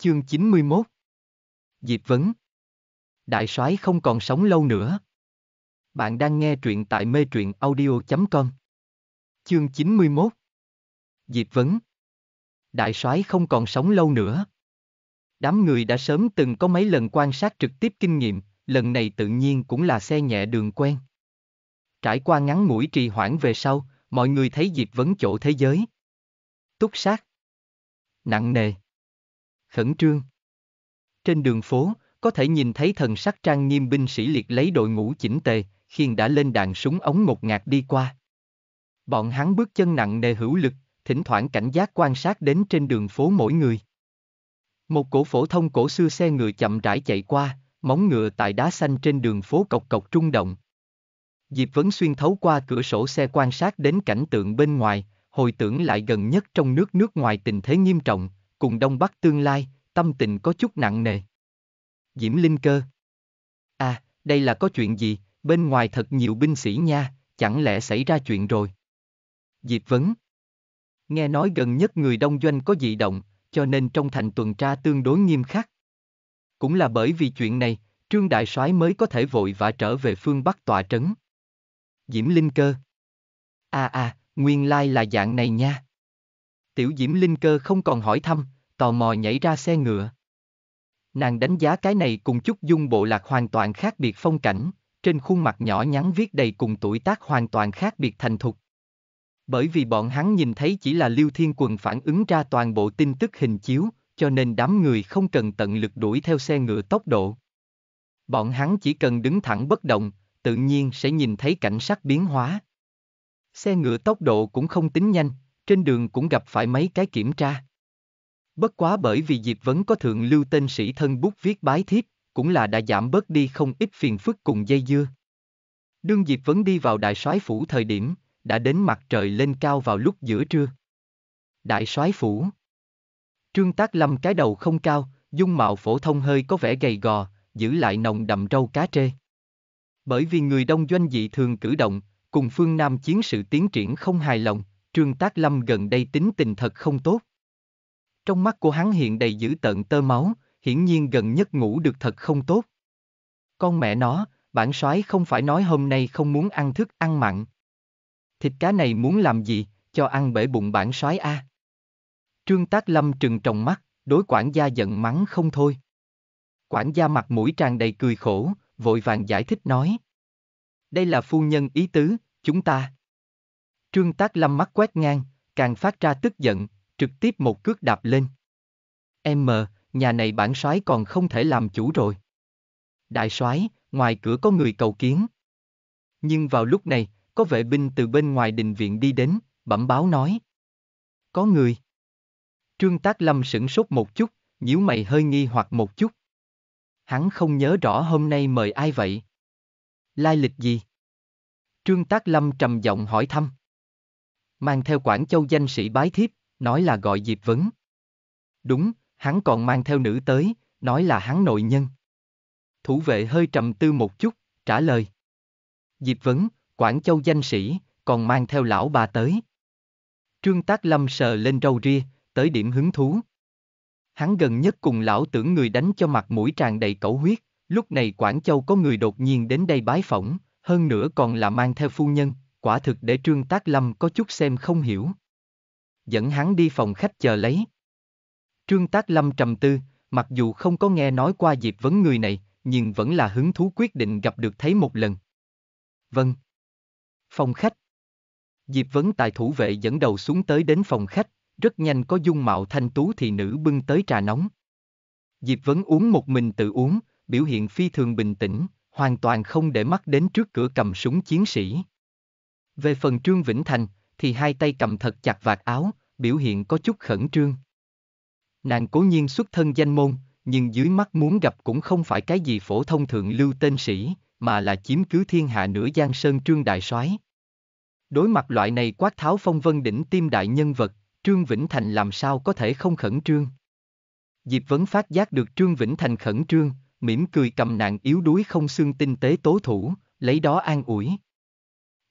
Chương 91 Diệp Vấn Đại soái không còn sống lâu nữa. Bạn đang nghe truyện tại mê truyện audio.com Chương 91 Diệp Vấn Đại soái không còn sống lâu nữa. Đám người đã sớm từng có mấy lần quan sát trực tiếp kinh nghiệm, lần này tự nhiên cũng là xe nhẹ đường quen. Trải qua ngắn ngủi trì hoãn về sau, mọi người thấy Diệp Vấn chỗ thế giới. Túc sát. Nặng nề. Khẩn trương. Trên đường phố, có thể nhìn thấy thần sắc trang nghiêm binh sĩ liệt lấy đội ngũ chỉnh tề, khiên đã lên đạn súng ống ngột ngạt đi qua. Bọn hắn bước chân nặng nề hữu lực, thỉnh thoảng cảnh giác quan sát đến trên đường phố mỗi người. Một cổ phổ thông cổ xưa xe ngựa chậm rãi chạy qua, móng ngựa tại đá xanh trên đường phố cộc cộc trung động. Diệp Vấn xuyên thấu qua cửa sổ xe quan sát đến cảnh tượng bên ngoài, hồi tưởng lại gần nhất trong nước nước ngoài tình thế nghiêm trọng, cùng Đông Bắc tương lai, tâm tình có chút nặng nề. Diễm Linh Cơ À, đây là có chuyện gì, bên ngoài thật nhiều binh sĩ nha, chẳng lẽ xảy ra chuyện rồi? Diệp Vấn Nghe nói gần nhất người đông doanh có dị động, cho nên trong thành tuần tra tương đối nghiêm khắc. Cũng là bởi vì chuyện này, Trương Đại soái mới có thể vội vã trở về phương Bắc tọa trấn. Diễm Linh Cơ À à, nguyên lai là dạng này nha. Tiểu Diễm Linh Cơ không còn hỏi thăm, tò mò nhảy ra xe ngựa. Nàng đánh giá cái này cùng chút dung bộ lạc hoàn toàn khác biệt phong cảnh, trên khuôn mặt nhỏ nhắn viết đầy cùng tuổi tác hoàn toàn khác biệt thành thục. Bởi vì bọn hắn nhìn thấy chỉ là Lưu Thiên Quần phản ứng ra toàn bộ tin tức hình chiếu, cho nên đám người không cần tận lực đuổi theo xe ngựa tốc độ. Bọn hắn chỉ cần đứng thẳng bất động, tự nhiên sẽ nhìn thấy cảnh sắc biến hóa. Xe ngựa tốc độ cũng không tính nhanh, trên đường cũng gặp phải mấy cái kiểm tra. Bất quá bởi vì Diệp Vấn có thượng lưu tên sĩ thân bút viết bái thiếp, cũng là đã giảm bớt đi không ít phiền phức cùng dây dưa. Đương Diệp Vấn đi vào đại soái phủ thời điểm, đã đến mặt trời lên cao vào lúc giữa trưa. Đại soái phủ Trương Tác Lâm cái đầu không cao, dung mạo phổ thông hơi có vẻ gầy gò, giữ lại nồng đậm râu cá trê. Bởi vì người đông doanh dị thường cử động, cùng phương Nam chiến sự tiến triển không hài lòng, Trương Tác Lâm gần đây tính tình thật không tốt. Trong mắt của hắn hiện đầy dữ tợn tơ máu, hiển nhiên gần nhất ngủ được thật không tốt. Con mẹ nó, bản soái không phải nói hôm nay không muốn ăn thức ăn mặn. Thịt cá này muốn làm gì, cho ăn bể bụng bản soái a. Trương Tác Lâm trừng tròng mắt, đối quản gia giận mắng không thôi. Quản gia mặt mũi tràn đầy cười khổ, vội vàng giải thích nói. Đây là phu nhân ý tứ, chúng ta. Trương Tác Lâm mắt quét ngang, càng phát ra tức giận, trực tiếp một cước đạp lên. Em mờ, nhà này bản soái còn không thể làm chủ rồi. Đại soái, ngoài cửa có người cầu kiến. Nhưng vào lúc này, có vệ binh từ bên ngoài đình viện đi đến, bẩm báo nói. Có người. Trương Tác Lâm sửng sốt một chút, nhíu mày hơi nghi hoặc một chút. Hắn không nhớ rõ hôm nay mời ai vậy. Lai lịch gì? Trương Tác Lâm trầm giọng hỏi thăm. Mang theo Quảng Châu danh sĩ bái thiếp, nói là gọi Diệp Vấn. Đúng, hắn còn mang theo nữ tới, nói là hắn nội nhân. Thủ vệ hơi trầm tư một chút, trả lời. Diệp Vấn, Quảng Châu danh sĩ, còn mang theo lão bà tới. Trương Tác Lâm sờ lên râu ria, tới điểm hứng thú. Hắn gần nhất cùng lão tưởng người đánh cho mặt mũi tràn đầy cẩu huyết, lúc này Quảng Châu có người đột nhiên đến đây bái phỏng, hơn nữa còn là mang theo phu nhân, quả thực để Trương Tác Lâm có chút xem không hiểu. Dẫn hắn đi phòng khách chờ lấy. Trương Tác Lâm trầm tư, mặc dù không có nghe nói qua Diệp Vấn người này, nhưng vẫn là hứng thú quyết định gặp được thấy một lần. Vâng. Phòng khách. Diệp Vấn tài thủ vệ dẫn đầu xuống tới đến phòng khách, rất nhanh có dung mạo thanh tú thị nữ bưng tới trà nóng. Diệp Vấn uống một mình tự uống, biểu hiện phi thường bình tĩnh, hoàn toàn không để mắt đến trước cửa cầm súng chiến sĩ. Về phần Trương Vĩnh Thành, thì hai tay cầm thật chặt vạt áo, biểu hiện có chút khẩn trương. Nàng cố nhiên xuất thân danh môn, nhưng dưới mắt muốn gặp cũng không phải cái gì phổ thông thượng lưu tên sĩ, mà là chiếm cứ thiên hạ nửa giang sơn trương đại soái. Đối mặt loại này quát tháo phong vân đỉnh tim đại nhân vật, Trương Vĩnh Thành làm sao có thể không khẩn trương. Diệp Vấn phát giác được Trương Vĩnh Thành khẩn trương, mỉm cười cầm nạn yếu đuối không xương tinh tế tố thủ, lấy đó an ủi.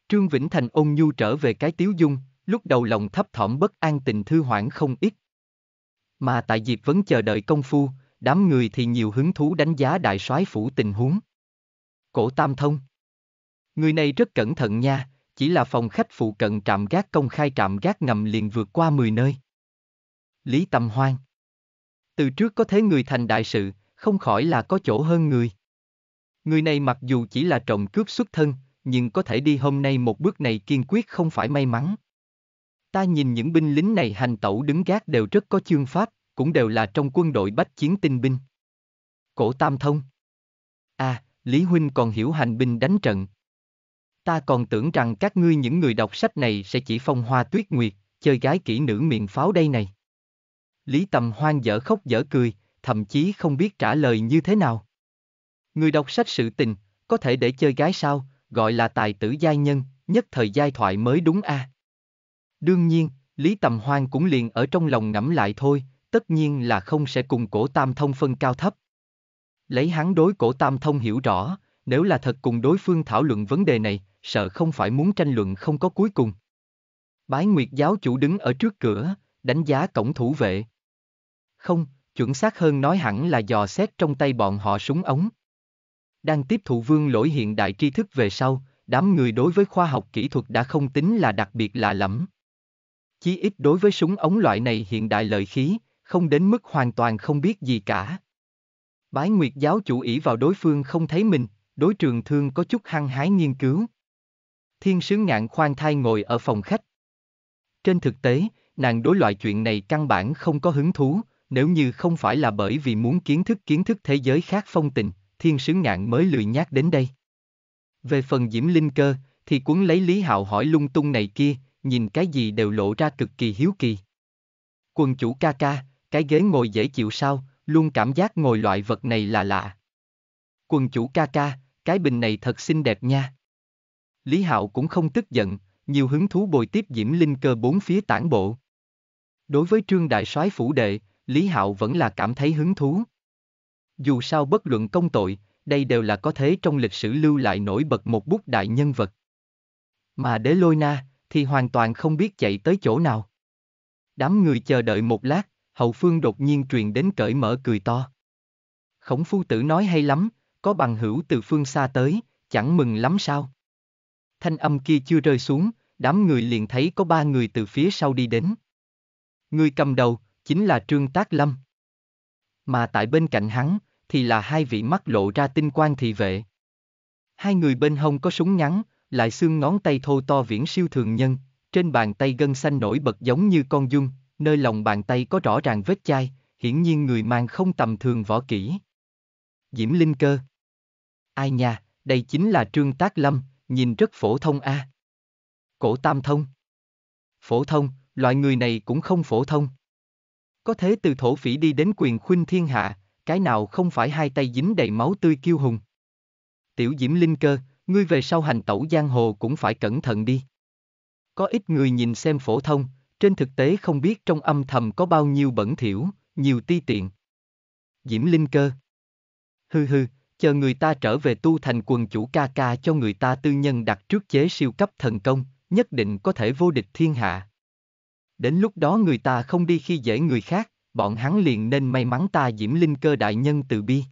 Trương Vĩnh Thành ôn nhu trở về cái tiếu dung, lúc đầu lòng thấp thỏm bất an tình thư hoảng không ít. Mà tại Diệp vẫn chờ đợi công phu, đám người thì nhiều hứng thú đánh giá đại soái phủ tình huống. Cổ Tam Thông Người này rất cẩn thận nha, chỉ là phòng khách phụ cận trạm gác công khai trạm gác ngầm liền vượt qua 10 nơi. Lý Tầm Hoan Từ trước có thế người thành đại sự, không khỏi là có chỗ hơn người. Người này mặc dù chỉ là trộm cướp xuất thân, nhưng có thể đi hôm nay một bước này kiên quyết không phải may mắn. Ta nhìn những binh lính này hành tẩu đứng gác đều rất có chương pháp, cũng đều là trong quân đội bách chiến tinh binh. Cổ Tam Thông À, Lý Huynh còn hiểu hành binh đánh trận. Ta còn tưởng rằng các ngươi những người đọc sách này sẽ chỉ phong hoa tuyết nguyệt, chơi gái kỹ nữ miệng pháo đây này. Lý Tầm hoang dở khóc dở cười, thậm chí không biết trả lời như thế nào. Người đọc sách sự tình, có thể để chơi gái sao, gọi là tài tử giai nhân, nhất thời giai thoại mới đúng a. Đương nhiên, Lý Tầm Hoan cũng liền ở trong lòng ngẫm lại thôi, tất nhiên là không sẽ cùng cổ tam thông phân cao thấp. Lấy hắn đối cổ tam thông hiểu rõ, nếu là thật cùng đối phương thảo luận vấn đề này, sợ không phải muốn tranh luận không có cuối cùng. Bái Nguyệt giáo chủ đứng ở trước cửa, đánh giá cổng thủ vệ. Không, chuẩn xác hơn nói hẳn là dò xét trong tay bọn họ súng ống. Đang tiếp thụ vương lỗi hiện đại tri thức về sau, đám người đối với khoa học kỹ thuật đã không tính là đặc biệt lạ lẫm. Chí ít đối với súng ống loại này hiện đại lợi khí, không đến mức hoàn toàn không biết gì cả. Bái Nguyệt giáo chủ ý vào đối phương không thấy mình, đối trường thương có chút hăng hái nghiên cứu. Thiên sứ ngạn khoan thai ngồi ở phòng khách. Trên thực tế, nàng đối loại chuyện này căn bản không có hứng thú, nếu như không phải là bởi vì muốn kiến thức kiến thức thế giới khác phong tình, thiên sứ ngạn mới lười nhác đến đây. Về phần diễm linh cơ, thì cuốn lấy Lý Hạo hỏi lung tung này kia, nhìn cái gì đều lộ ra cực kỳ hiếu kỳ. Quần chủ ca ca, cái ghế ngồi dễ chịu sao, luôn cảm giác ngồi loại vật này là lạ. Quần chủ ca ca, cái bình này thật xinh đẹp nha. Lý Hạo cũng không tức giận, nhiều hứng thú bồi tiếp Diễm Linh cơ bốn phía tản bộ. Đối với trương đại soái phủ đệ, Lý Hạo vẫn là cảm thấy hứng thú. Dù sao bất luận công tội, đây đều là có thế trong lịch sử lưu lại nổi bật một bút đại nhân vật. Mà đế lôi na, thì hoàn toàn không biết chạy tới chỗ nào. Đám người chờ đợi một lát, hậu phương đột nhiên truyền đến cởi mở cười to. Khổng phu tử nói hay lắm, có bằng hữu từ phương xa tới, chẳng mừng lắm sao. Thanh âm kia chưa rơi xuống, đám người liền thấy có ba người từ phía sau đi đến. Người cầm đầu, chính là Trương Tác Lâm. Mà tại bên cạnh hắn, thì là hai vị mắt lộ ra tinh quang thị vệ. Hai người bên hông có súng ngắn, lại xương ngón tay thô to viễn siêu thường nhân, trên bàn tay gân xanh nổi bật giống như con dung, nơi lòng bàn tay có rõ ràng vết chai, hiển nhiên người mang không tầm thường võ kỹ. Diễm Linh Cơ Ai nha, đây chính là Trương Tác Lâm, nhìn rất phổ thông a. Cổ Tam Thông Phổ thông, loại người này cũng không phổ thông. Có thế từ thổ phỉ đi đến quyền khuynh thiên hạ, cái nào không phải hai tay dính đầy máu tươi kiêu hùng. Tiểu Diễm Linh Cơ, ngươi về sau hành tẩu giang hồ cũng phải cẩn thận đi. Có ít người nhìn xem phổ thông, trên thực tế không biết trong âm thầm có bao nhiêu bẩn thỉu, nhiều ti tiện. Diễm Linh Cơ hư hư, chờ người ta trở về tu thành quần chủ ca ca cho người ta tư nhân đặt trước chế siêu cấp thần công, nhất định có thể vô địch thiên hạ. Đến lúc đó người ta không đi khi dễ người khác, bọn hắn liền nên may mắn ta Diễm Linh Cơ đại nhân từ bi.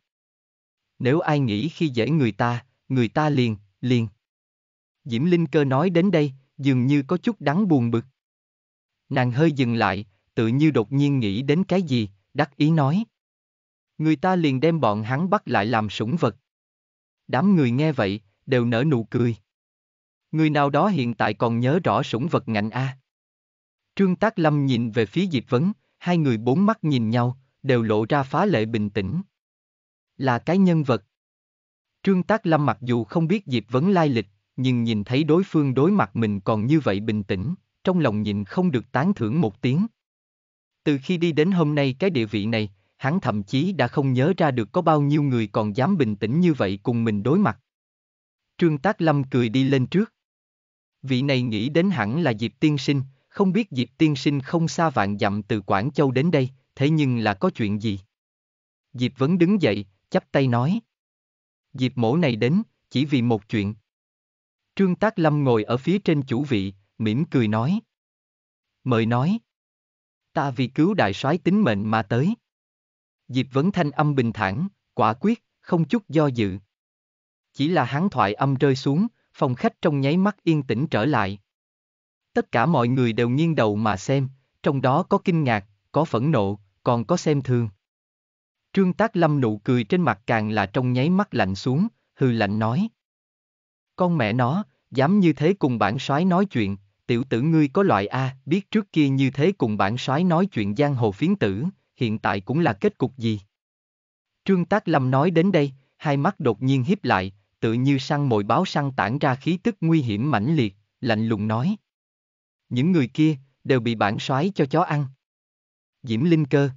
Nếu ai nghĩ khi dễ người ta, người ta liền, liền. Diễm Linh Cơ nói đến đây, dường như có chút đắng buồn bực. Nàng hơi dừng lại, tự như đột nhiên nghĩ đến cái gì, đắc ý nói. Người ta liền đem bọn hắn bắt lại làm sủng vật. Đám người nghe vậy, đều nở nụ cười. Người nào đó hiện tại còn nhớ rõ sủng vật ngạnh A. Trương Tác Lâm nhìn về phía Diệp Vấn, hai người bốn mắt nhìn nhau, đều lộ ra phá lệ bình tĩnh. Là cái nhân vật. Trương Tác Lâm mặc dù không biết Diệp Vấn lai lịch, nhưng nhìn thấy đối phương đối mặt mình còn như vậy bình tĩnh, trong lòng nhìn không được tán thưởng một tiếng. Từ khi đi đến hôm nay cái địa vị này, hắn thậm chí đã không nhớ ra được có bao nhiêu người còn dám bình tĩnh như vậy cùng mình đối mặt. Trương Tác Lâm cười đi lên trước. Vị này nghĩ đến hẳn là Diệp Tiên Sinh, không biết Diệp Tiên Sinh không xa vạn dặm từ Quảng Châu đến đây, thế nhưng là có chuyện gì? Diệp vẫn đứng dậy, chắp tay nói. Diệp mổ này đến, chỉ vì một chuyện. Trương Tác Lâm ngồi ở phía trên chủ vị, mỉm cười nói. Mời nói. Ta vì cứu đại soái tính mệnh mà tới. Diệp Vấn thanh âm bình thản, quả quyết, không chút do dự. Chỉ là hắn thoại âm rơi xuống, phòng khách trong nháy mắt yên tĩnh trở lại. Tất cả mọi người đều nghiêng đầu mà xem, trong đó có kinh ngạc, có phẫn nộ, còn có xem thường. Trương Tác Lâm nụ cười trên mặt càng là trong nháy mắt lạnh xuống, hư lạnh nói. Con mẹ nó, dám như thế cùng bản soái nói chuyện, tiểu tử ngươi có loại A, biết trước kia như thế cùng bản soái nói chuyện giang hồ phiến tử, hiện tại cũng là kết cục gì? Trương Tác Lâm nói đến đây, hai mắt đột nhiên hiếp lại, tự như săn mồi báo săn tản ra khí tức nguy hiểm mãnh liệt, lạnh lùng nói. Những người kia, đều bị bản soái cho chó ăn. Diễm Linh Cơ.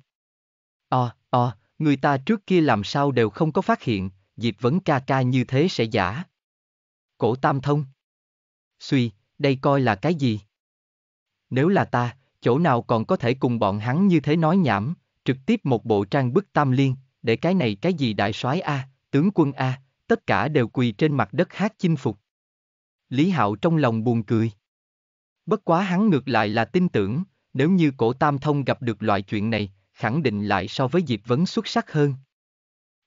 Ồ, ồ, người ta trước kia làm sao đều không có phát hiện, Diệp Vấn ca ca như thế sẽ giả. Cổ Tam Thông. Suy, đây coi là cái gì? Nếu là ta, chỗ nào còn có thể cùng bọn hắn như thế nói nhảm, trực tiếp một bộ trang bức tam liên, để cái này cái gì đại soái A, tướng quân A, tất cả đều quỳ trên mặt đất hát chinh phục. Lý Hạo trong lòng buồn cười. Bất quá hắn ngược lại là tin tưởng, nếu như cổ Tam Thông gặp được loại chuyện này, khẳng định lại so với Diệp Vấn xuất sắc hơn.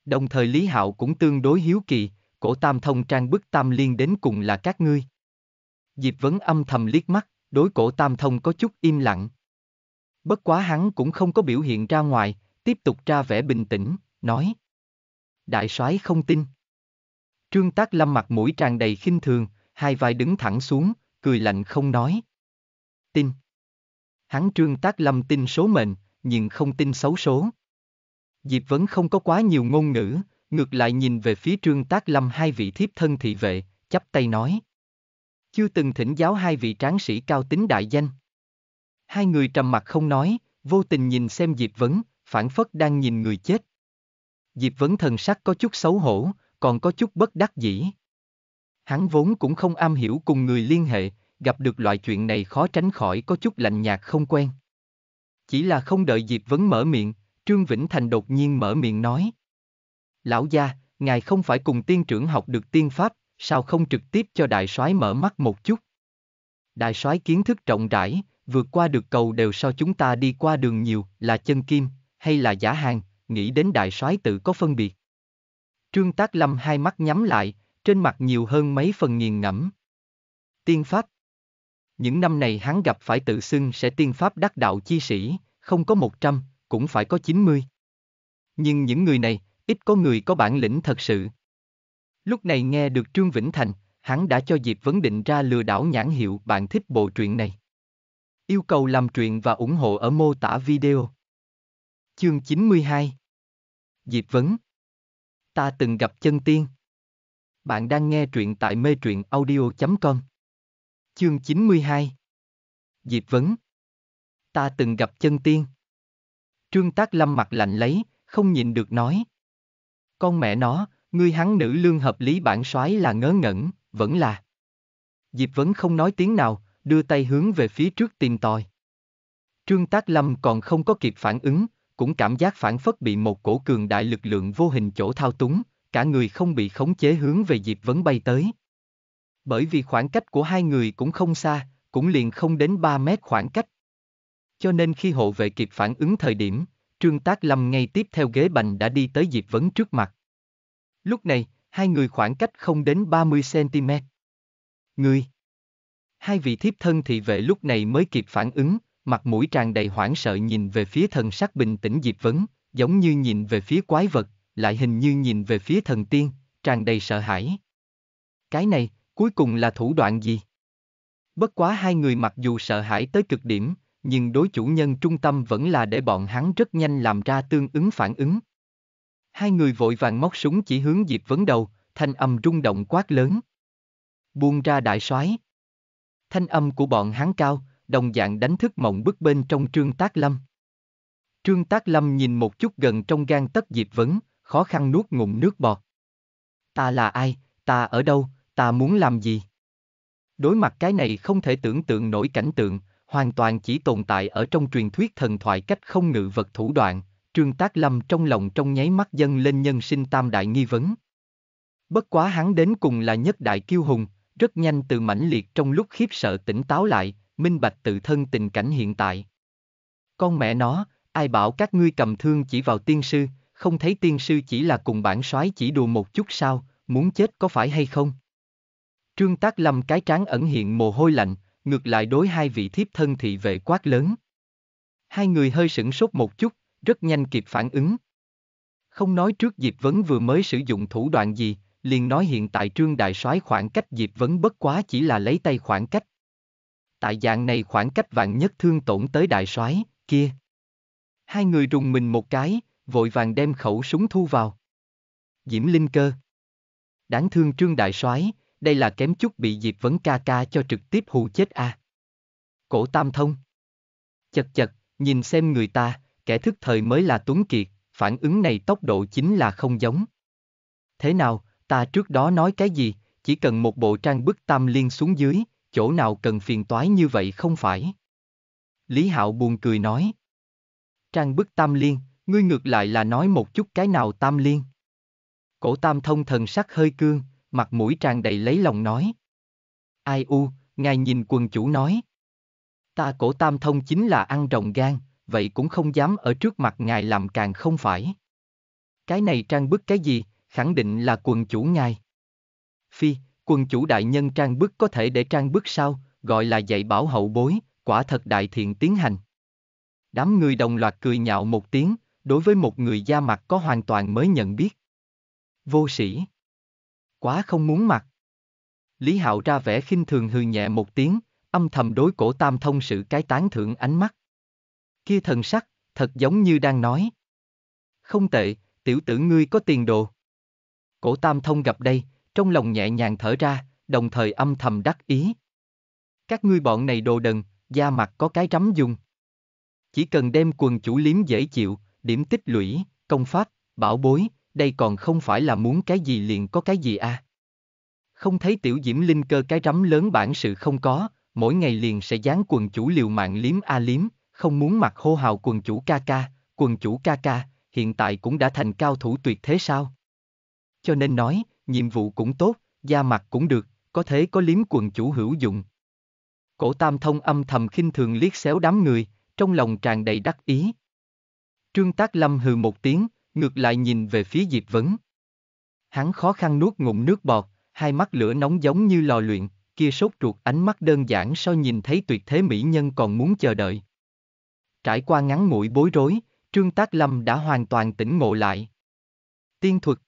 Đồng thời Lý Hạo cũng tương đối hiếu kỳ, cổ Tam Thông trang bức Tam Liên đến cùng là các ngươi. Diệp Vấn âm thầm liếc mắt, đối cổ Tam Thông có chút im lặng. Bất quá hắn cũng không có biểu hiện ra ngoài, tiếp tục ra vẻ bình tĩnh, nói. Đại soái không tin. Trương Tác Lâm mặt mũi tràn đầy khinh thường, hai vai đứng thẳng xuống, cười lạnh không nói. Tin. Hắn Trương Tác Lâm tin số mệnh, nhưng không tin xấu số. Diệp Vấn không có quá nhiều ngôn ngữ, ngược lại nhìn về phía Trương Tác Lâm hai vị thiếp thân thị vệ, chắp tay nói. Chưa từng thỉnh giáo hai vị tráng sĩ cao tính đại danh. Hai người trầm mặt không nói, vô tình nhìn xem Diệp Vấn, phản phất đang nhìn người chết. Diệp Vấn thần sắc có chút xấu hổ, còn có chút bất đắc dĩ. Hắn vốn cũng không am hiểu cùng người liên hệ, gặp được loại chuyện này khó tránh khỏi có chút lạnh nhạt không quen. Chỉ là không đợi Diệp Vấn mở miệng, Trương Vĩnh Thành đột nhiên mở miệng nói. Lão gia, ngài không phải cùng tiên trưởng học được tiên pháp, sao không trực tiếp cho đại soái mở mắt một chút? Đại soái kiến thức rộng rãi, vượt qua được cầu đều so chúng ta đi qua đường nhiều, là chân kim, hay là giả hàng, nghĩ đến đại soái tự có phân biệt. Trương Tác Lâm hai mắt nhắm lại, trên mặt nhiều hơn mấy phần nghiền ngẫm. Tiên pháp những năm này hắn gặp phải tự xưng sẽ tiên pháp đắc đạo chi sĩ, không có một trăm, cũng phải có chín mươi. Nhưng những người này, ít có người có bản lĩnh thật sự. Lúc này nghe được Trương Vĩnh Thành, hắn đã cho Diệp Vấn định ra lừa đảo nhãn hiệu bạn thích bộ truyện này. Yêu cầu làm truyện và ủng hộ ở mô tả video. Chương 92 Diệp Vấn Ta từng gặp chân tiên. Bạn đang nghe truyện tại mê truyện audio.com. Chương 92 Diệp Vấn Ta từng gặp chân tiên. Trương Tác Lâm mặt lạnh lấy, không nhìn được nói. Con mẹ nó, ngươi hắn nữ lương hợp lý bản soái là ngớ ngẩn, vẫn là. Diệp Vấn không nói tiếng nào, đưa tay hướng về phía trước tìm tòi. Trương Tác Lâm còn không có kịp phản ứng, cũng cảm giác phản phất bị một cổ cường đại lực lượng vô hình chỗ thao túng, cả người không bị khống chế hướng về Diệp Vấn bay tới. Bởi vì khoảng cách của hai người cũng không xa, cũng liền không đến 3 mét khoảng cách. Cho nên khi hộ vệ kịp phản ứng thời điểm, Trương Tác Lâm ngay tiếp theo ghế bành đã đi tới Diệp Vấn trước mặt. Lúc này, hai người khoảng cách không đến 30cm. Người. Hai vị thiếp thân thị vệ lúc này mới kịp phản ứng, mặt mũi tràn đầy hoảng sợ nhìn về phía thần sắc bình tĩnh Diệp Vấn, giống như nhìn về phía quái vật, lại hình như nhìn về phía thần tiên, tràn đầy sợ hãi. Cái này, cuối cùng là thủ đoạn gì? Bất quá hai người mặc dù sợ hãi tới cực điểm, nhưng đối chủ nhân trung tâm vẫn là để bọn hắn rất nhanh làm ra tương ứng phản ứng. Hai người vội vàng móc súng chỉ hướng Diệp Vấn đầu, thanh âm rung động quát lớn. Buông ra đại soái. Thanh âm của bọn hắn cao, đồng dạng đánh thức mộng bức bên trong Trương Tác Lâm. Trương Tác Lâm nhìn một chút gần trong gan tất Diệp Vấn, khó khăn nuốt ngụm nước bọt. Ta là ai, ta ở đâu, ta muốn làm gì? Đối mặt cái này không thể tưởng tượng nổi cảnh tượng, hoàn toàn chỉ tồn tại ở trong truyền thuyết thần thoại cách không ngự vật thủ đoạn, Trương Tác Lâm trong lòng trong nháy mắt dâng lên nhân sinh tam đại nghi vấn. Bất quá hắn đến cùng là nhất đại kiêu hùng, rất nhanh từ mãnh liệt trong lúc khiếp sợ tỉnh táo lại, minh bạch tự thân tình cảnh hiện tại. Con mẹ nó, ai bảo các ngươi cầm thương chỉ vào tiên sư, không thấy tiên sư chỉ là cùng bản soái chỉ đùa một chút sao, muốn chết có phải hay không? Trương Tác Lâm cái trán ẩn hiện mồ hôi lạnh, ngược lại đối hai vị thiếp thân thị vệ quát lớn. Hai người hơi sửng sốt một chút, rất nhanh kịp phản ứng. Không nói trước Diệp Vấn vừa mới sử dụng thủ đoạn gì, liền nói hiện tại trương đại soái khoảng cách Diệp Vấn bất quá chỉ là lấy tay khoảng cách. Tại dạng này khoảng cách vạn nhất thương tổn tới đại soái kia. Hai người rùng mình một cái, vội vàng đem khẩu súng thu vào. Diễm Linh Cơ. Đáng thương trương đại soái, đây là kém chút bị Diệp Vấn ca ca cho trực tiếp hù chết à. Cổ Tam Thông. Chật chật, nhìn xem người ta, kẻ thức thời mới là Tuấn Kiệt, phản ứng này tốc độ chính là không giống. Thế nào, ta trước đó nói cái gì, chỉ cần một bộ trang bức tam liên xuống dưới, chỗ nào cần phiền toái như vậy không phải. Lý Hạo buồn cười nói. Trang bức tam liên, ngươi ngược lại là nói một chút cái nào tam liên. Cổ tam thông thần sắc hơi cương, mặt mũi tràn đầy lấy lòng nói. Ai u, ngài nhìn quần chủ nói. Ta cổ tam thông chính là ăn rồng gan, vậy cũng không dám ở trước mặt ngài làm càng không phải. Cái này trang bức cái gì, khẳng định là quần chủ ngài. Phi, quần chủ đại nhân trang bức có thể để trang bức sao, gọi là dạy bảo hậu bối, quả thật đại thiện tiến hành. Đám người đồng loạt cười nhạo một tiếng, đối với một người da mặt có hoàn toàn mới nhận biết. Vô sĩ. Quá không muốn mặt. Lý Hạo ra vẻ khinh thường hừ nhẹ một tiếng, âm thầm đối cổ tam thông sự cái tán thưởng ánh mắt. Kia thần sắc, thật giống như đang nói. Không tệ, tiểu tử ngươi có tiền đồ. Cổ tam thông gặp đây, trong lòng nhẹ nhàng thở ra, đồng thời âm thầm đắc ý. Các ngươi bọn này đồ đần, da mặt có cái rắm dùng. Chỉ cần đem quần chủ liếm dễ chịu, điểm tích lũy, công pháp, bảo bối, đây còn không phải là muốn cái gì liền có cái gì à. Không thấy tiểu diễm linh cơ cái rắm lớn bản sự không có, mỗi ngày liền sẽ dán quần chủ liều mạng liếm a liếm, không muốn mặc hô hào quần chủ ca ca, quần chủ ca ca, hiện tại cũng đã thành cao thủ tuyệt thế sao? Cho nên nói, nhiệm vụ cũng tốt, da mặt cũng được, có thế có liếm quần chủ hữu dụng. Cổ tam thông âm thầm khinh thường liếc xéo đám người, trong lòng tràn đầy đắc ý. Trương Tác Lâm hừ một tiếng, ngược lại nhìn về phía Diệp Vấn. Hắn khó khăn nuốt ngụm nước bọt, hai mắt lửa nóng giống như lò luyện, kia sốt ruột ánh mắt đơn giản so nhìn thấy tuyệt thế mỹ nhân còn muốn chờ đợi. Trải qua ngắn ngủi bối rối, Trương Tác Lâm đã hoàn toàn tỉnh ngộ lại. Tiên thuật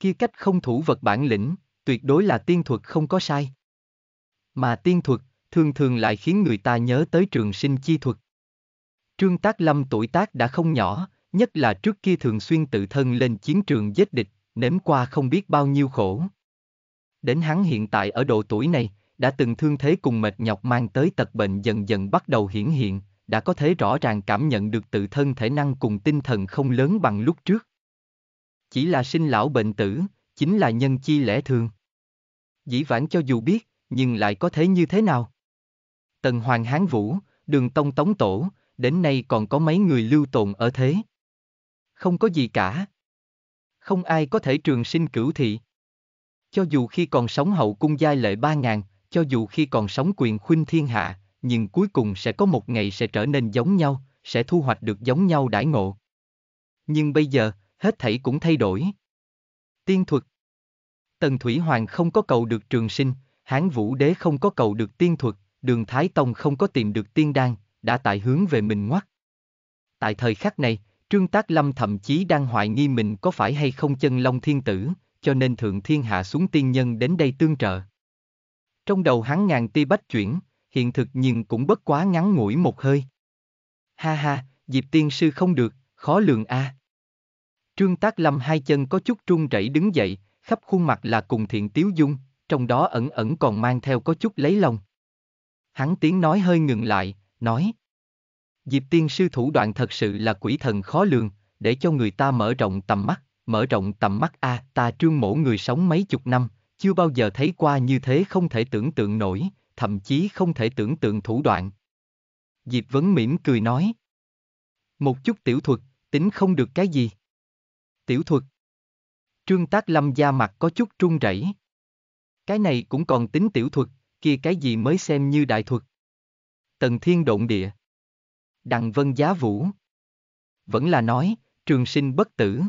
Kia cách không thủ vật bản lĩnh, tuyệt đối là tiên thuật không có sai. Mà tiên thuật, thường thường lại khiến người ta nhớ tới trường sinh chi thuật. Trương Tác Lâm tuổi tác đã không nhỏ, nhất là trước kia thường xuyên tự thân lên chiến trường giết địch, nếm qua không biết bao nhiêu khổ. Đến hắn hiện tại ở độ tuổi này, đã từng thương thế cùng mệt nhọc mang tới tật bệnh dần dần bắt đầu hiển hiện, đã có thể rõ ràng cảm nhận được tự thân thể năng cùng tinh thần không lớn bằng lúc trước. Chỉ là sinh lão bệnh tử, chính là nhân chi lẽ thường. Dĩ vãng cho dù biết, nhưng lại có thế như thế nào? Tần Hoàng Hán Vũ, Đường Tông Tống Tổ, đến nay còn có mấy người lưu tồn ở thế. Không có gì cả. Không ai có thể trường sinh cửu thị. Cho dù khi còn sống hậu cung giai lệ ba ngàn, cho dù khi còn sống quyền khuynh thiên hạ, nhưng cuối cùng sẽ có một ngày sẽ trở nên giống nhau, sẽ thu hoạch được giống nhau đãi ngộ. Nhưng bây giờ, hết thảy cũng thay đổi. Tiên thuật Tần Thủy Hoàng không có cầu được trường sinh, Hán Vũ Đế không có cầu được tiên thuật, Đường Thái Tông không có tìm được tiên đan, đã tại hướng về mình ngoắt. Tại thời khắc này, Trương Tác Lâm thậm chí đang hoài nghi mình có phải hay không chân long thiên tử, cho nên thượng thiên hạ xuống tiên nhân đến đây tương trợ. Trong đầu hắn ngàn ti bách chuyển, hiện thực nhưng cũng bất quá ngắn ngủi một hơi. Ha ha, Diệp tiên sư không được, khó lường a. Trương Tác Lâm hai chân có chút trung rẩy đứng dậy, khắp khuôn mặt là cùng thiện tiếu dung, trong đó ẩn ẩn còn mang theo có chút lấy lòng. Hắn tiếng nói hơi ngừng lại, nói. Diệp tiên sư thủ đoạn thật sự là quỷ thần khó lường, để cho người ta mở rộng tầm mắt, mở rộng tầm mắt a ta trương mổ người sống mấy chục năm, chưa bao giờ thấy qua như thế không thể tưởng tượng nổi, thậm chí không thể tưởng tượng thủ đoạn. Diệp Vấn mỉm cười nói. Một chút tiểu thuật, tính không được cái gì. Tiểu thuật. Trương Tác Lâm da mặt có chút trung rẩy. Cái này cũng còn tính tiểu thuật, kia cái gì mới xem như đại thuật. Tần Thiên Độn Địa. Đặng vân giá vũ. Vẫn là nói, trường sinh bất tử.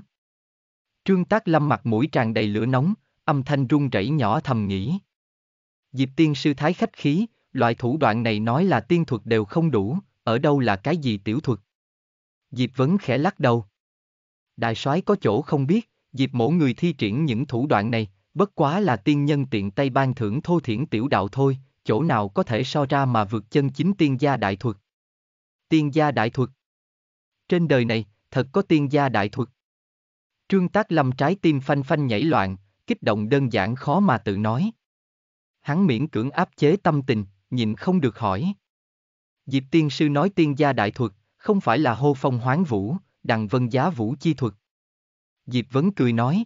Trương Tác Lâm mặt mũi tràn đầy lửa nóng, âm thanh run rẩy nhỏ thầm nghĩ. Diệp tiên sư thái khách khí, loại thủ đoạn này nói là tiên thuật đều không đủ, ở đâu là cái gì tiểu thuật. Diệp Vấn khẽ lắc đầu. Đại soái có chỗ không biết, Diệp mổ người thi triển những thủ đoạn này, bất quá là tiên nhân tiện tay ban thưởng thô thiển tiểu đạo thôi, chỗ nào có thể so ra mà vượt chân chính tiên gia đại thuật. Tiên gia đại thuật. Trên đời này, thật có tiên gia đại thuật. Trương Tác Lâm trái tim phanh phanh nhảy loạn, kích động đơn giản khó mà tự nói. Hắn miễn cưỡng áp chế tâm tình, nhịn không được hỏi. Diệp tiên sư nói tiên gia đại thuật, không phải là hô phong hoán vũ, đằng vân giá vũ chi thuật. Diệp Vấn cười nói.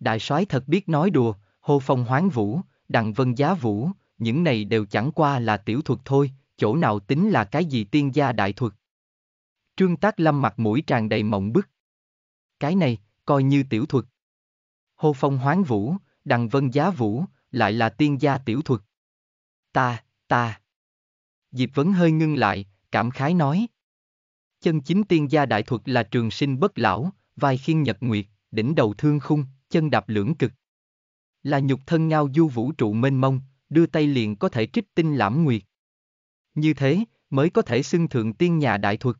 Đại soái thật biết nói đùa, hô phong hoán vũ, đằng vân giá vũ, những này đều chẳng qua là tiểu thuật thôi, chỗ nào tính là cái gì tiên gia đại thuật. Trương Tác Lâm mặt mũi tràn đầy mộng bức. Cái này, coi như tiểu thuật. Hô phong hoán vũ, đằng vân giá vũ, lại là tiên gia tiểu thuật. Ta, ta. Diệp Vấn hơi ngưng lại, cảm khái nói. Chân chính tiên gia đại thuật là trường sinh bất lão, vai khiên nhật nguyệt, đỉnh đầu thương khung, chân đạp lưỡng cực. Là nhục thân ngao du vũ trụ mênh mông, đưa tay liền có thể trích tinh lãm nguyệt. Như thế, mới có thể xưng thượng tiên nhà đại thuật.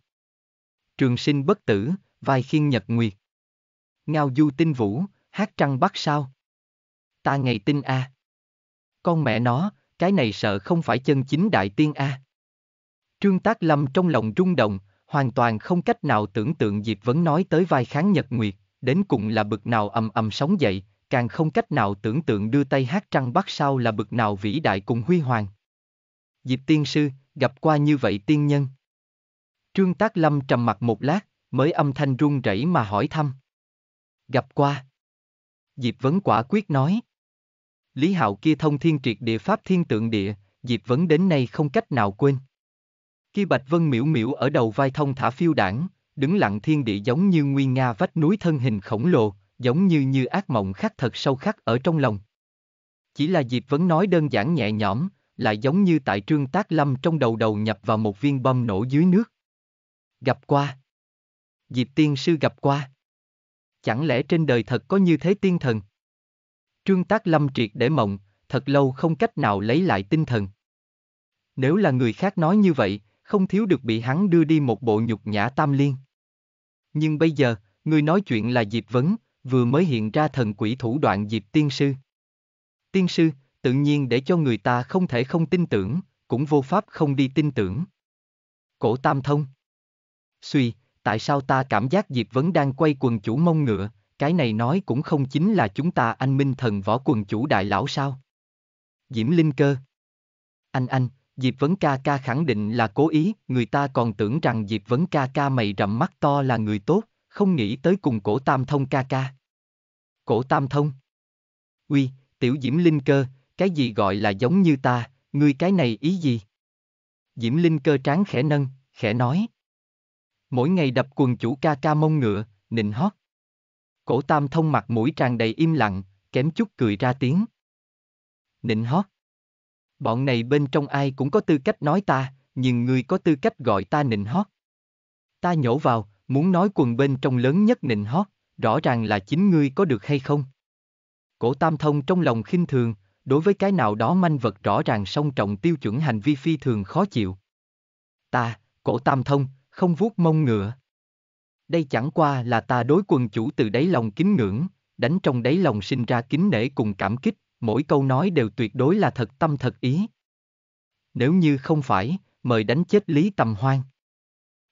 Trường sinh bất tử, vai khiên nhật nguyệt. Ngao du tinh vũ, hát trăng bắt sao. Ta ngày tinh a. Con mẹ nó, cái này sợ không phải chân chính đại tiên a. Trương Tác Lâm trong lòng rung động, hoàn toàn không cách nào tưởng tượng Diệp Vấn nói tới vai kháng nhật nguyệt, đến cùng là bực nào ầm ầm sóng dậy, càng không cách nào tưởng tượng đưa tay hát trăng bắt sao là bực nào vĩ đại cùng huy hoàng. Diệp tiên sư, gặp qua như vậy tiên nhân. Trương Tác Lâm trầm mặt một lát, mới âm thanh run rẩy mà hỏi thăm. Gặp qua. Diệp Vấn quả quyết nói. Lý Hạo kia thông thiên triệt địa pháp thiên tượng địa, Diệp Vấn đến nay không cách nào quên. Khi Bạch Vân miễu miễu ở đầu vai thông thả phiêu đảng, đứng lặng thiên địa giống như nguy nga vách núi thân hình khổng lồ, giống như như ác mộng khắc thật sâu khắc ở trong lòng. Chỉ là Diệp Vấn nói đơn giản nhẹ nhõm, lại giống như tại trương tác lâm trong đầu đầu nhập vào một viên bom nổ dưới nước. Gặp qua. Diệp tiên sư gặp qua. Chẳng lẽ trên đời thật có như thế tiên thần? Trương tác lâm triệt để mộng, thật lâu không cách nào lấy lại tinh thần. Nếu là người khác nói như vậy, không thiếu được bị hắn đưa đi một bộ nhục nhã tam liên. Nhưng bây giờ, người nói chuyện là Diệp Vấn, vừa mới hiện ra thần quỷ thủ đoạn Diệp Tiên Sư. Tiên Sư, tự nhiên để cho người ta không thể không tin tưởng, cũng vô pháp không đi tin tưởng. Cổ Tam Thông Suy, tại sao ta cảm giác Diệp Vấn đang quay quần chủ mông ngựa, cái này nói cũng không chính là chúng ta anh minh thần võ quần chủ đại lão sao? Diễm Linh Cơ Anh anh, Diệp Vấn ca ca khẳng định là cố ý, người ta còn tưởng rằng Diệp Vấn ca ca mày rậm mắt to là người tốt, không nghĩ tới cùng cổ tam thông ca ca. Cổ tam thông. Uy, tiểu Diễm Linh cơ, cái gì gọi là giống như ta, ngươi cái này ý gì? Diễm Linh cơ tráng khẽ nâng, khẽ nói. Mỗi ngày đập quần chủ ca ca mông ngựa, nịnh hót. Cổ tam thông mặt mũi tràn đầy im lặng, kém chút cười ra tiếng. Nịnh hót. Bọn này bên trong ai cũng có tư cách nói ta, nhưng ngươi có tư cách gọi ta nịnh hót. Ta nhổ vào, muốn nói quần bên trong lớn nhất nịnh hót, rõ ràng là chính ngươi có được hay không? Cổ Tam Thông trong lòng khinh thường, đối với cái nào đó manh vật rõ ràng song trọng tiêu chuẩn hành vi phi thường khó chịu. Ta, cổ Tam Thông, không vuốt mông ngựa. Đây chẳng qua là ta đối quần chủ từ đáy lòng kính ngưỡng, đánh trong đáy lòng sinh ra kính nể cùng cảm kích, mỗi câu nói đều tuyệt đối là thật tâm thật ý. Nếu như không phải, mời đánh chết Lý Tầm Hoan.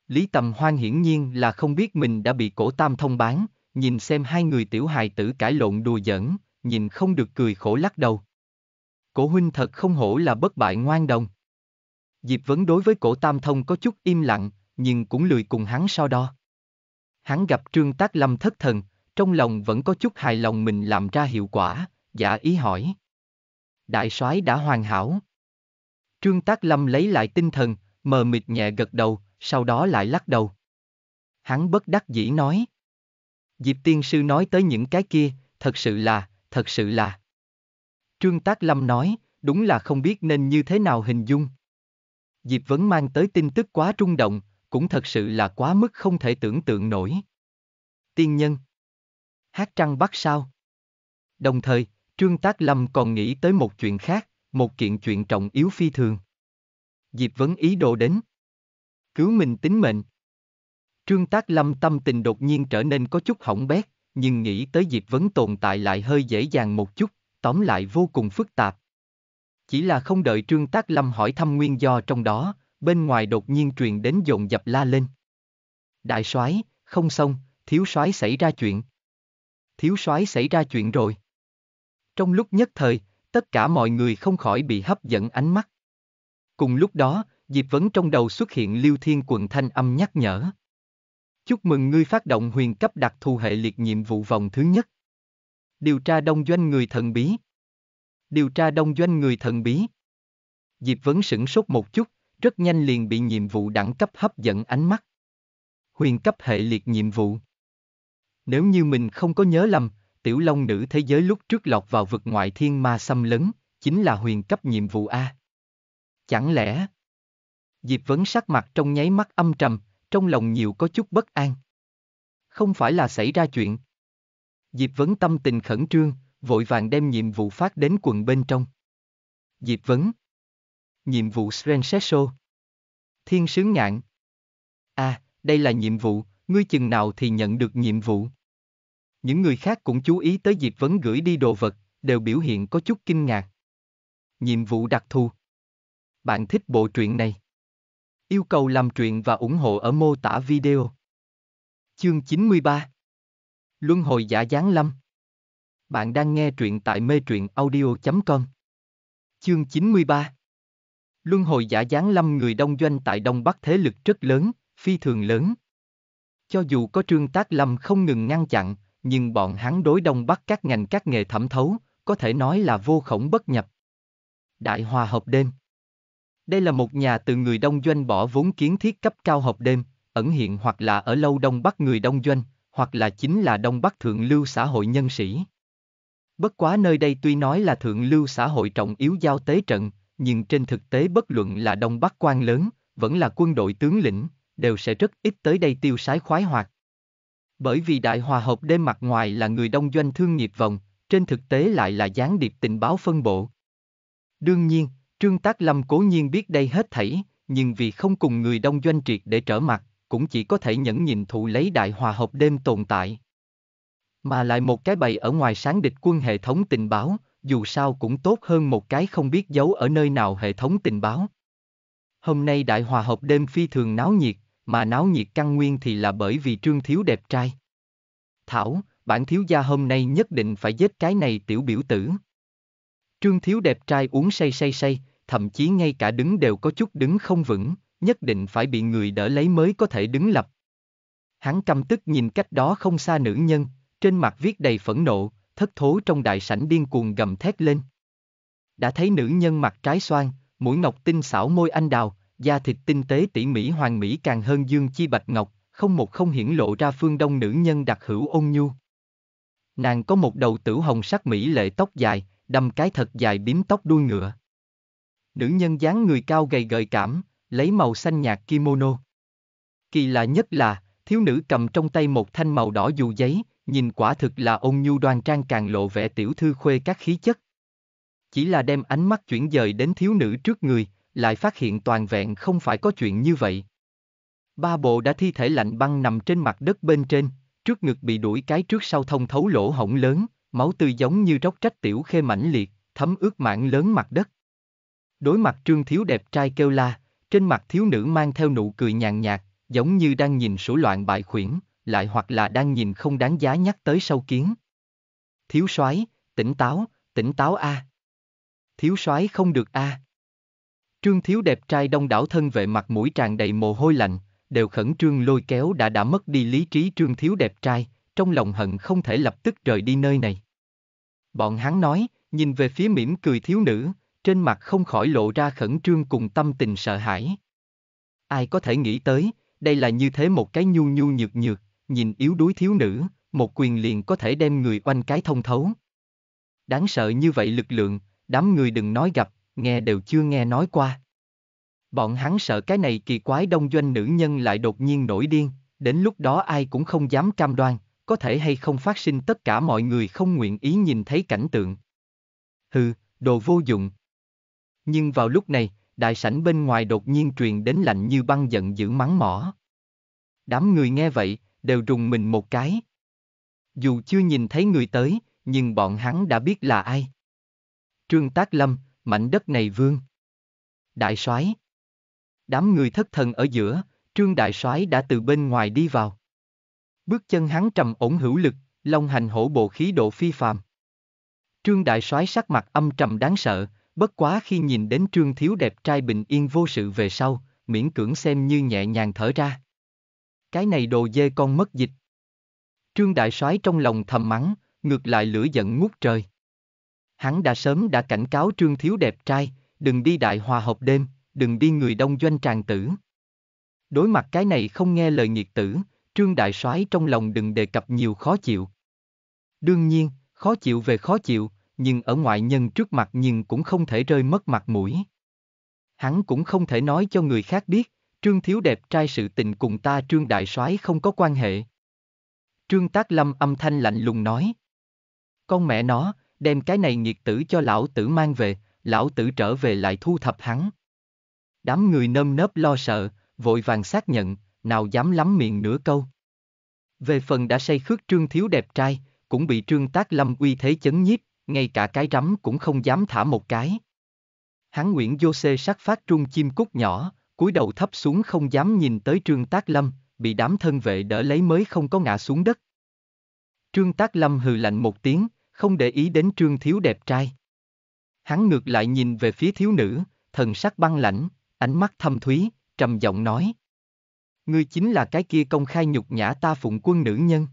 Lý Tầm Hoan hiển nhiên là không biết mình đã bị cổ tam thông bán, nhìn xem hai người tiểu hài tử cãi lộn đùa giỡn, nhìn không được cười khổ lắc đầu. Cổ huynh thật không hổ là bất bại ngoan đồng. Diệp Vấn đối với cổ tam thông có chút im lặng, nhưng cũng lười cùng hắn so đo. Hắn gặp Trương Tác Lâm thất thần, trong lòng vẫn có chút hài lòng mình làm ra hiệu quả, giả ý hỏi. Đại soái đã hoàn hảo. Trương Tác Lâm lấy lại tinh thần, mờ mịt nhẹ gật đầu, sau đó lại lắc đầu. Hắn bất đắc dĩ nói. Diệp tiên sư nói tới những cái kia, thật sự là, thật sự là. Trương Tác Lâm nói, đúng là không biết nên như thế nào hình dung. Diệp Vấn mang tới tin tức quá rung động, cũng thật sự là quá mức không thể tưởng tượng nổi. Tiên nhân Hát trăng bắt sao? Đồng thời, Trương Tác Lâm còn nghĩ tới một chuyện khác, một kiện chuyện trọng yếu phi thường. Diệp Vấn ý đồ đến. Cứu mình tính mệnh. Trương Tác Lâm tâm tình đột nhiên trở nên có chút hỏng bét, nhưng nghĩ tới Diệp Vấn tồn tại lại hơi dễ dàng một chút, tóm lại vô cùng phức tạp. Chỉ là không đợi Trương Tác Lâm hỏi thăm nguyên do trong đó, bên ngoài đột nhiên truyền đến dồn dập la lên. Đại soái, không xong, thiếu soái xảy ra chuyện. Thiếu soái xảy ra chuyện rồi. Trong lúc nhất thời, tất cả mọi người không khỏi bị hấp dẫn ánh mắt. Cùng lúc đó, Diệp Vấn trong đầu xuất hiện Liêu Thiên Quận thanh âm nhắc nhở. Chúc mừng ngươi phát động huyền cấp đặc thù hệ liệt nhiệm vụ vòng thứ nhất. Điều tra đông doanh người thần bí. Điều tra đông doanh người thần bí. Diệp Vấn sửng sốt một chút, rất nhanh liền bị nhiệm vụ đẳng cấp hấp dẫn ánh mắt. Huyền cấp hệ liệt nhiệm vụ. Nếu như mình không có nhớ lầm, tiểu long nữ thế giới lúc trước lọt vào vực ngoại thiên ma xâm lấn, chính là huyền cấp nhiệm vụ A. Chẳng lẽ... Diệp Vấn sắc mặt trong nháy mắt âm trầm, trong lòng nhiều có chút bất an. Không phải là xảy ra chuyện. Diệp Vấn tâm tình khẩn trương, vội vàng đem nhiệm vụ phát đến quần bên trong. Diệp Vấn Nhiệm vụ Srenseso Thiên sướng ngạn À, đây là nhiệm vụ, ngươi chừng nào thì nhận được nhiệm vụ. Những người khác cũng chú ý tới Diệp Vấn gửi đi đồ vật, đều biểu hiện có chút kinh ngạc. Nhiệm vụ đặc thù Bạn thích bộ truyện này? Yêu cầu làm truyện và ủng hộ ở mô tả video. Chương 93 Luân hồi giả giáng lâm Bạn đang nghe truyện tại mê truyện audio.com Chương 93 Luân hồi giả giáng lâm người đông doanh tại Đông Bắc thế lực rất lớn, phi thường lớn. Cho dù có trương tác lâm không ngừng ngăn chặn, nhưng bọn hắn đối Đông Bắc các ngành các nghề thẩm thấu, có thể nói là vô khổng bất nhập. Đại Hòa hợp Đêm Đây là một nhà từ người Đông Doanh bỏ vốn kiến thiết cấp cao hợp đêm, ẩn hiện hoặc là ở lâu Đông Bắc người Đông Doanh, hoặc là chính là Đông Bắc thượng lưu xã hội nhân sĩ. Bất quá nơi đây tuy nói là thượng lưu xã hội trọng yếu giao tế trận, nhưng trên thực tế bất luận là Đông Bắc quan lớn, vẫn là quân đội tướng lĩnh, đều sẽ rất ít tới đây tiêu sái khoái hoạt. Bởi vì đại hòa hợp đêm mặt ngoài là người đông doanh thương nghiệp vòng, trên thực tế lại là gián điệp tình báo phân bộ. Đương nhiên, Trương Tác Lâm cố nhiên biết đây hết thảy, nhưng vì không cùng người đông doanh triệt để trở mặt, cũng chỉ có thể nhẫn nhìn thụ lấy đại hòa hợp đêm tồn tại. Mà lại một cái bày ở ngoài sáng địch quân hệ thống tình báo, dù sao cũng tốt hơn một cái không biết giấu ở nơi nào hệ thống tình báo. Hôm nay đại hòa hợp đêm phi thường náo nhiệt, mà náo nhiệt căn nguyên thì là bởi vì trương thiếu đẹp trai. Thảo, bản thiếu gia hôm nay nhất định phải giết cái này tiểu biểu tử. Trương thiếu đẹp trai uống say say say, thậm chí ngay cả đứng đều có chút đứng không vững, nhất định phải bị người đỡ lấy mới có thể đứng lập. Hắn căm tức nhìn cách đó không xa nữ nhân, trên mặt viết đầy phẫn nộ, thất thố trong đại sảnh điên cuồng gầm thét lên. Đã thấy nữ nhân mặt trái xoan, mũi ngọc tinh xảo môi anh đào, da thịt tinh tế tỉ mỉ hoàng mỹ càng hơn dương chi bạch ngọc, không một không hiển lộ ra phương đông nữ nhân đặc hữu ôn nhu. Nàng có một đầu tử hồng sắc mỹ lệ tóc dài, đâm cái thật dài bím tóc đuôi ngựa. Nữ nhân dáng người cao gầy gợi cảm, lấy màu xanh nhạt kimono. Kỳ lạ nhất là, thiếu nữ cầm trong tay một thanh màu đỏ dù giấy, nhìn quả thực là ôn nhu đoan trang càng lộ vẻ tiểu thư khuê các khí chất. Chỉ là đem ánh mắt chuyển dời đến thiếu nữ trước người, lại phát hiện toàn vẹn không phải có chuyện như vậy. Ba bộ đã thi thể lạnh băng nằm trên mặt đất bên trên, trước ngực bị đuổi cái trước sau thông thấu lỗ hổng lớn, máu tươi giống như róc trách tiểu khê mãnh liệt, thấm ướt mảng lớn mặt đất. Đối mặt trương thiếu đẹp trai kêu la, trên mặt thiếu nữ mang theo nụ cười nhàn nhạt, giống như đang nhìn sổ loạn bại khuyển, lại hoặc là đang nhìn không đáng giá nhắc tới sâu kiến. Thiếu soái, tỉnh táo, tỉnh táo a. Thiếu soái không được a. Trương Thiếu đẹp trai đông đảo thân vệ mặt mũi tràn đầy mồ hôi lạnh, đều khẩn trương lôi kéo đã đã mất đi lý trí Trương Thiếu đẹp trai, trong lòng hận không thể lập tức rời đi nơi này. Bọn hắn nói, nhìn về phía mỉm cười thiếu nữ, trên mặt không khỏi lộ ra khẩn trương cùng tâm tình sợ hãi. Ai có thể nghĩ tới, đây là như thế một cái nhu nhu nhược nhược, nhìn yếu đuối thiếu nữ, một quyền liền có thể đem người oanh cái thông thấu. Đáng sợ như vậy lực lượng, đám người đừng nói gặp, nghe đều chưa nghe nói qua. Bọn hắn sợ cái này kỳ quái đông doanh nữ nhân lại đột nhiên nổi điên, đến lúc đó ai cũng không dám cam đoan, có thể hay không phát sinh tất cả mọi người không nguyện ý nhìn thấy cảnh tượng. Hừ, đồ vô dụng. Nhưng vào lúc này, đại sảnh bên ngoài đột nhiên truyền đến lạnh như băng giận dữ mắng mỏ. Đám người nghe vậy, đều rùng mình một cái. Dù chưa nhìn thấy người tới, nhưng bọn hắn đã biết là ai. Trương Tác Lâm, mảnh đất này vương. Đại soái. Đám người thất thần ở giữa, Trương Đại soái đã từ bên ngoài đi vào. Bước chân hắn trầm ổn hữu lực, long hành hổ bộ khí độ phi phàm. Trương Đại soái sắc mặt âm trầm đáng sợ, bất quá khi nhìn đến Trương Thiếu đẹp trai bình yên vô sự về sau, miễn cưỡng xem như nhẹ nhàng thở ra. Cái này đồ dê con mất dịch. Trương Đại soái trong lòng thầm mắng, ngược lại lửa giận ngút trời. Hắn đã sớm đã cảnh cáo Trương Thiếu đẹp trai, đừng đi đại hòa học đêm, đừng đi người đông doanh tràng tử. Đối mặt cái này không nghe lời nghiệt tử, Trương Đại soái trong lòng đừng đề cập nhiều khó chịu. Đương nhiên, khó chịu về khó chịu, nhưng ở ngoại nhân trước mặt nhưng cũng không thể rơi mất mặt mũi. Hắn cũng không thể nói cho người khác biết, Trương Thiếu đẹp trai sự tình cùng ta Trương Đại soái không có quan hệ. Trương Tác Lâm âm thanh lạnh lùng nói. Con mẹ nó, đem cái này nghiệt tử cho lão tử mang về, lão tử trở về lại thu thập hắn. Đám người nơm nớp lo sợ, vội vàng xác nhận, nào dám lắm miệng nửa câu. Về phần đã say khước trương thiếu đẹp trai, cũng bị trương tác lâm uy thế chấn nhiếp, ngay cả cái rắm cũng không dám thả một cái. Hắn Nguyễn Vô Xê sắc phát trung chim cút nhỏ, cúi đầu thấp xuống không dám nhìn tới trương tác lâm, bị đám thân vệ đỡ lấy mới không có ngã xuống đất. Trương tác lâm hừ lạnh một tiếng, không để ý đến trương thiếu đẹp trai. Hắn ngược lại nhìn về phía thiếu nữ, thần sắc băng lãnh, ánh mắt thâm thúy, trầm giọng nói. Ngươi chính là cái kia công khai nhục nhã ta phụng quân nữ nhân.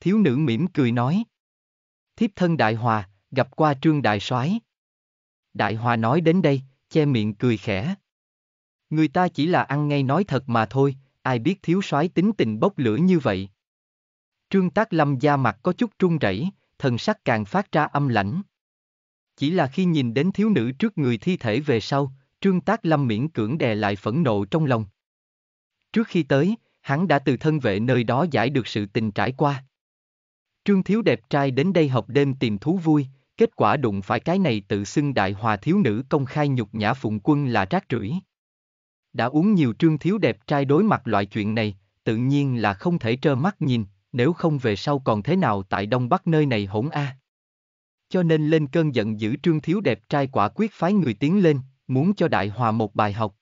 Thiếu nữ mỉm cười nói. Thiếp thân đại hòa, gặp qua trương đại soái. Đại hòa nói đến đây, che miệng cười khẽ. Người ta chỉ là ăn ngay nói thật mà thôi, ai biết thiếu soái tính tình bốc lửa như vậy. Trương Tác Lâm da mặt có chút trung rẩy, thần sắc càng phát ra âm lãnh. Chỉ là khi nhìn đến thiếu nữ trước người thi thể về sau, Trương Tác Lâm miễn cưỡng đè lại phẫn nộ trong lòng. Trước khi tới, hắn đã từ thân vệ nơi đó giải được sự tình trải qua. Trương Thiếu đẹp trai đến đây học đêm tìm thú vui, kết quả đụng phải cái này tự xưng đại hòa thiếu nữ công khai nhục nhã phụng quân là rác rưởi. Đã uống nhiều Trương Thiếu đẹp trai đối mặt loại chuyện này, tự nhiên là không thể trơ mắt nhìn, nếu không về sau còn thế nào tại Đông Bắc nơi này hỗn a. Cho nên lên cơn giận dữ Trương Thiếu đẹp trai quả quyết phái người tiến lên, muốn cho Đại Hòa một bài học.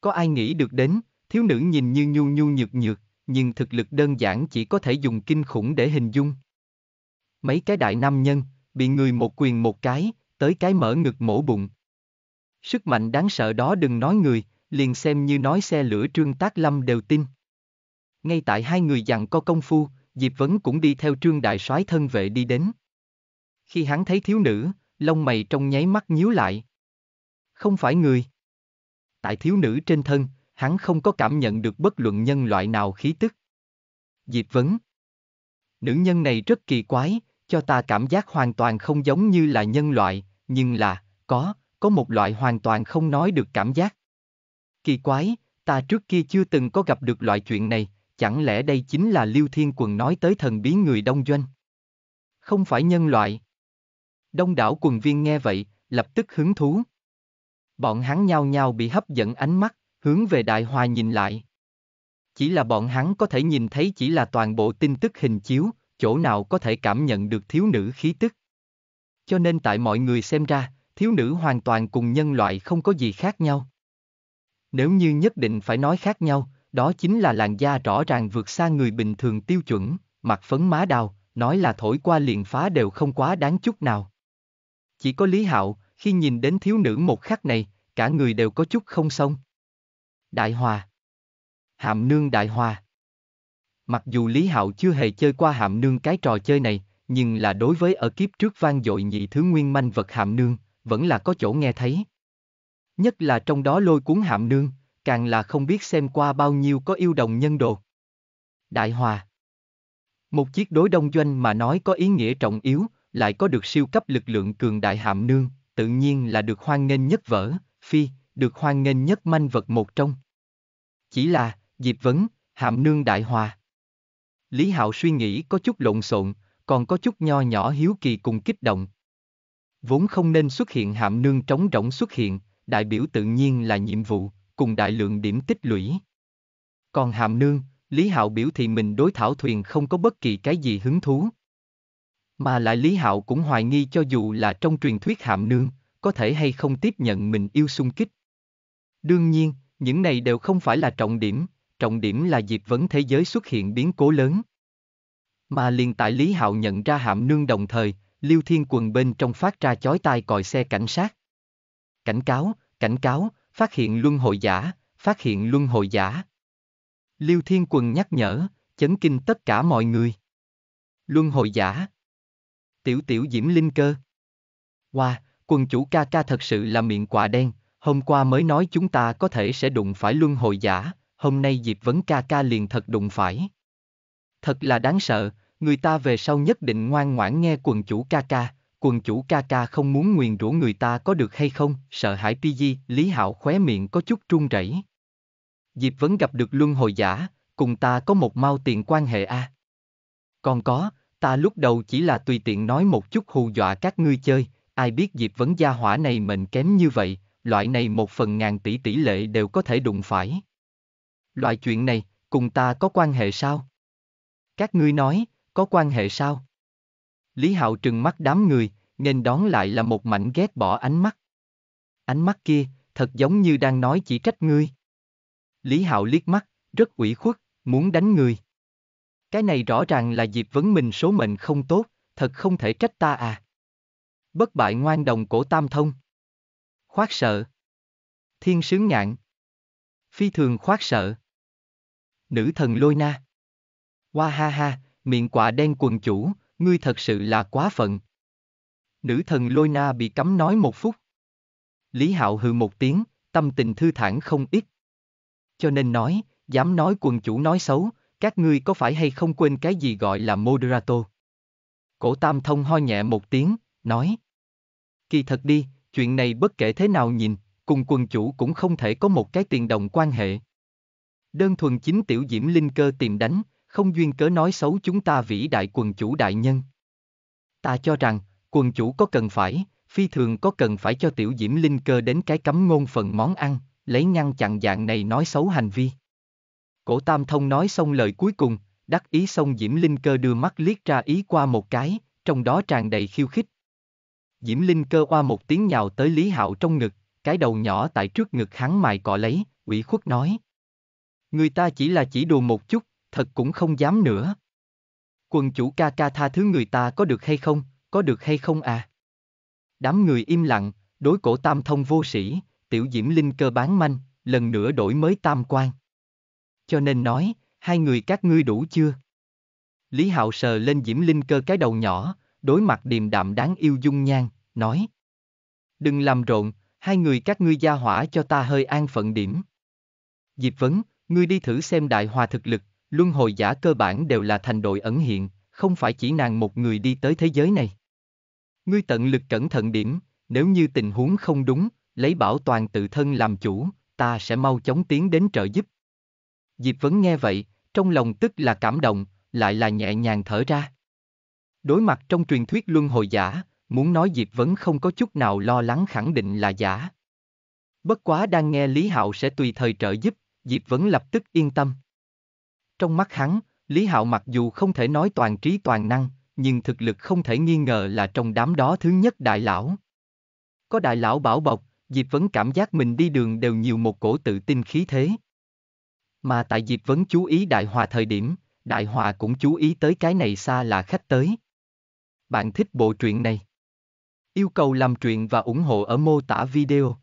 Có ai nghĩ được đến, thiếu nữ nhìn như nhu nhu nhược nhược, nhưng thực lực đơn giản chỉ có thể dùng kinh khủng để hình dung. Mấy cái đại nam nhân, bị người một quyền một cái, tới cái mở ngực mổ bụng. Sức mạnh đáng sợ đó đừng nói người, liền xem như nói xe lửa Trương Tác Lâm đều tin. Ngay tại hai người dặn co công phu, Diệp Vấn cũng đi theo Trương Đại soái thân vệ đi đến. Khi hắn thấy thiếu nữ, lông mày trong nháy mắt nhíu lại. Không phải người. Tại thiếu nữ trên thân, hắn không có cảm nhận được bất luận nhân loại nào khí tức. Diệp Vấn. Nữ nhân này rất kỳ quái, cho ta cảm giác hoàn toàn không giống như là nhân loại, nhưng là, có, có một loại hoàn toàn không nói được cảm giác. Kỳ quái, ta trước kia chưa từng có gặp được loại chuyện này, chẳng lẽ đây chính là Liêu Thiên Quần nói tới thần bí người đông doanh? Không phải nhân loại. Đông đảo quần viên nghe vậy, lập tức hứng thú. Bọn hắn nhao nhao bị hấp dẫn ánh mắt, hướng về Đại Hòa nhìn lại. Chỉ là bọn hắn có thể nhìn thấy chỉ là toàn bộ tin tức hình chiếu, chỗ nào có thể cảm nhận được thiếu nữ khí tức. Cho nên tại mọi người xem ra, thiếu nữ hoàn toàn cùng nhân loại không có gì khác nhau. Nếu như nhất định phải nói khác nhau, đó chính là làn da rõ ràng vượt xa người bình thường tiêu chuẩn, mặt phấn má đào, nói là thổi qua liền phá đều không quá đáng chút nào. Chỉ có Lý Hạo, khi nhìn đến thiếu nữ một khắc này, cả người đều có chút không xong. Đại Hòa Hàm Nương Đại Hòa Mặc dù Lý Hạo chưa hề chơi qua Hàm Nương cái trò chơi này, nhưng là đối với ở kiếp trước vang dội nhị thứ nguyên manh vật Hàm Nương, vẫn là có chỗ nghe thấy. Nhất là trong đó lôi cuốn Hàm Nương, càng là không biết xem qua bao nhiêu có yêu đồng nhân đồ. Đại Hòa Một chiếc đối đông doanh mà nói có ý nghĩa trọng yếu, lại có được siêu cấp lực lượng cường đại hàm nương, tự nhiên là được hoan nghênh nhất vở, phi, được hoan nghênh nhất manh vật một trong. Chỉ là, Diệp Vấn, Hàm Nương Đại Hòa. Lý Hạo suy nghĩ có chút lộn xộn, còn có chút nho nhỏ hiếu kỳ cùng kích động. Vốn không nên xuất hiện Hàm Nương trống rỗng xuất hiện, đại biểu tự nhiên là nhiệm vụ, cùng đại lượng điểm tích lũy. Còn Hàm Nương, Lý Hạo biểu thị mình đối thảo thuyền không có bất kỳ cái gì hứng thú. Mà lại Lý Hạo cũng hoài nghi cho dù là trong truyền thuyết Hàm Nương, có thể hay không tiếp nhận mình yêu xung kích. Đương nhiên, những này đều không phải là trọng điểm, trọng điểm là Diệp Vấn thế giới xuất hiện biến cố lớn. Mà liền tại Lý Hạo nhận ra hạm Nương đồng thời, Liêu Thiên Quần bên trong phát ra chói tai còi xe cảnh sát. Cảnh cáo, cảnh cáo, phát hiện luân hồi giả, phát hiện luân hồi giả. Liêu Thiên Quần nhắc nhở, chấn kinh tất cả mọi người. Luân hồi giả. Tiểu tiểu diễm linh cơ. Wow, quần chủ ca ca thật sự là miệng quạ đen, hôm qua mới nói chúng ta có thể sẽ đụng phải luân hồi giả, hôm nay Diệp Vấn ca ca liền thật đụng phải. Thật là đáng sợ, người ta về sau nhất định ngoan ngoãn nghe quần chủ ca ca, quần chủ ca ca không muốn nguyền rủa người ta có được hay không, sợ hãi PG, Lý Hạo khóe miệng có chút run rẩy. Diệp Vấn gặp được luân hồi giả, cùng ta có một mau tiền quan hệ a. Còn có, ta lúc đầu chỉ là tùy tiện nói một chút hù dọa các ngươi chơi, ai biết Diệp Vấn gia hỏa này mệnh kém như vậy, loại này một phần ngàn tỷ tỷ lệ đều có thể đụng phải. Loại chuyện này, cùng ta có quan hệ sao? Các ngươi nói, có quan hệ sao? Lý Hạo trừng mắt đám người, nên đón lại là một mảnh ghét bỏ ánh mắt. Ánh mắt kia, thật giống như đang nói chỉ trách ngươi. Lý Hạo liếc mắt, rất ủy khuất, muốn đánh người. Cái này rõ ràng là dịp Vấn mình số mệnh không tốt, thật không thể trách ta à. Bất bại ngoan đồng cổ tam thông. Khoát sợ. Thiên sướng ngạn. Phi thường khoát sợ. Nữ thần lôi na. Hoa ha ha, miệng quạ đen quần chủ, ngươi thật sự là quá phận. Nữ thần lôi na bị cấm nói một phút. Lý Hạo hừ một tiếng, tâm tình thư thản không ít. Cho nên nói, dám nói quần chủ nói xấu, các ngươi có phải hay không quên cái gì gọi là moderato? Cổ Tam Thông ho nhẹ một tiếng, nói. Kỳ thật đi, chuyện này bất kể thế nào nhìn, cùng quần chủ cũng không thể có một cái tiền đồng quan hệ. Đơn thuần chính tiểu diễm linh cơ tìm đánh, không duyên cớ nói xấu chúng ta vĩ đại quần chủ đại nhân. Ta cho rằng, quần chủ có cần phải, phi thường có cần phải cho tiểu diễm linh cơ đến cái cấm ngôn phần món ăn, lấy ngăn chặn dạng này nói xấu hành vi. Cổ Tam Thông nói xong lời cuối cùng, đắc ý xong Diễm Linh Cơ đưa mắt liếc ra ý qua một cái, trong đó tràn đầy khiêu khích. Diễm Linh Cơ qua một tiếng nhào tới Lý Hạo trong ngực, cái đầu nhỏ tại trước ngực hắn mài cọ lấy, ủy khuất nói. Người ta chỉ là chỉ đùa một chút, thật cũng không dám nữa. Quần chủ ca ca tha thứ người ta có được hay không, có được hay không à? Đám người im lặng, đối cổ tam thông vô sĩ, tiểu diễm linh cơ bán manh, lần nữa đổi mới tam quan. Cho nên nói, hai người các ngươi đủ chưa? Lý Hạo sờ lên diễm linh cơ cái đầu nhỏ, đối mặt điềm đạm đáng yêu dung nhan, nói. Đừng làm rộn, hai người các ngươi gia hỏa cho ta hơi an phận điểm. Diệp Vấn, ngươi đi thử xem đại hòa thực lực, luân hồi giả cơ bản đều là thành đội ẩn hiện, không phải chỉ nàng một người đi tới thế giới này. Ngươi tận lực cẩn thận điểm, nếu như tình huống không đúng, lấy bảo toàn tự thân làm chủ, ta sẽ mau chóng tiến đến trợ giúp. Diệp Vấn nghe vậy, trong lòng tức là cảm động, lại là nhẹ nhàng thở ra. Đối mặt trong truyền thuyết luân hồi giả, muốn nói Diệp Vấn không có chút nào lo lắng khẳng định là giả. Bất quá đang nghe Lý Hạo sẽ tùy thời trợ giúp, Diệp Vấn lập tức yên tâm. Trong mắt hắn, Lý Hạo mặc dù không thể nói toàn trí toàn năng, nhưng thực lực không thể nghi ngờ là trong đám đó thứ nhất đại lão. Có đại lão bảo bọc, Diệp Vấn cảm giác mình đi đường đều nhiều một cổ tự tin khí thế. Mà tại Diệp Vấn chú ý Đại Hòa thời điểm, Đại Hòa cũng chú ý tới cái này xa là khách tới. Bạn thích bộ truyện này? Yêu cầu làm truyện và ủng hộ ở mô tả video.